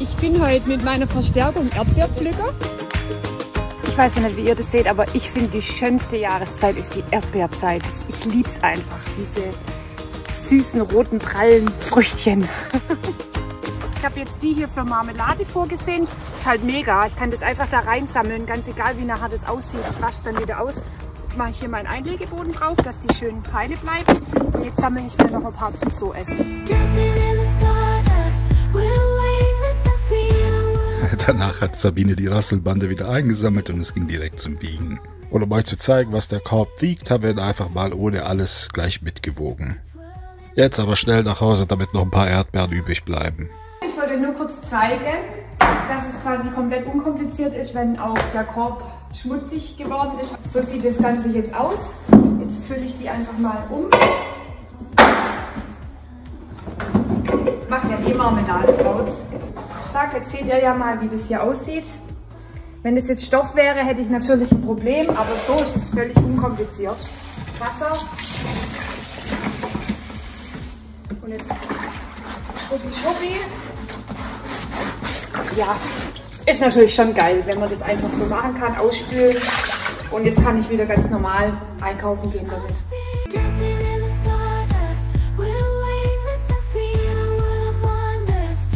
Ich bin heute mit meiner Verstärkung Erdbeerpflücker. Ich weiß ja nicht, wie ihr das seht, aber ich finde, die schönste Jahreszeit ist die Erdbeerzeit. Ich liebe es einfach, diese süßen, roten, prallen Früchtchen. Ich habe jetzt die hier für Marmelade vorgesehen. Ist halt mega. Ich kann das einfach da reinsammeln, ganz egal wie nachher das aussieht. Ich wasche dann wieder aus. Jetzt mache ich hier meinen Einlegeboden drauf, dass die schön heile bleiben. Und jetzt sammle ich mir noch ein paar zum so essen. Danach hat Sabine die Rasselbande wieder eingesammelt und es ging direkt zum Wiegen. Und um euch zu zeigen, was der Korb wiegt, haben wir ihn einfach mal ohne alles gleich mitgewogen. Jetzt aber schnell nach Hause, damit noch ein paar Erdbeeren übrig bleiben wollte nur kurz zeigen, dass es quasi komplett unkompliziert ist, wenn auch der Korb schmutzig geworden ist. So sieht das Ganze jetzt aus. Jetzt fülle ich die einfach mal um. Mache ja eh Marmelade draus. Sag, jetzt seht ihr ja mal, wie das hier aussieht. Wenn das jetzt Stoff wäre, hätte ich natürlich ein Problem, aber so ist es völlig unkompliziert. Wasser. Und jetzt Schuppi Schuppi ja, ist natürlich schon geil, wenn man das einfach so machen kann, ausspülen. Und jetzt kann ich wieder ganz normal einkaufen gehen damit.